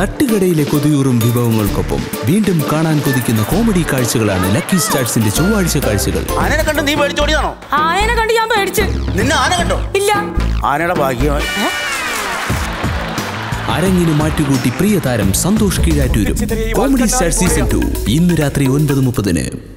തട്ടുകടയിലെ കൊതിയൂറും വിഭവങ്ങൾക്കൊപ്പം വീണ്ടും കാണാൻ കൊതിക്കുന്ന കോമഡി കാഴ്ചകളാണ് ലക്കി സ്റ്റാർസിന്റെ ചൊവ്വാഴ്ച കാഴ്ചകൾ. ആനനെ കണ്ടു നീ പേടിച്ചോടിയാണോ ആനനെ കണ്ട് ഞാൻ പേടിച്ച്. നിന്നെ ആന കണ്ടോ? ഇല്ല. ആനയുടെ ഭാഗ്യമായി അരങ്ങിന് മാറ്റുകൂട്ടി പ്രിയ താരം സന്തോഷ് കീഴാറ്റൂരും. കോമഡി സ്റ്റാർ സീസൺ ടു ഇന്ന് രാത്രി ഒൻപത് മുപ്പതിന്.